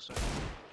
closer.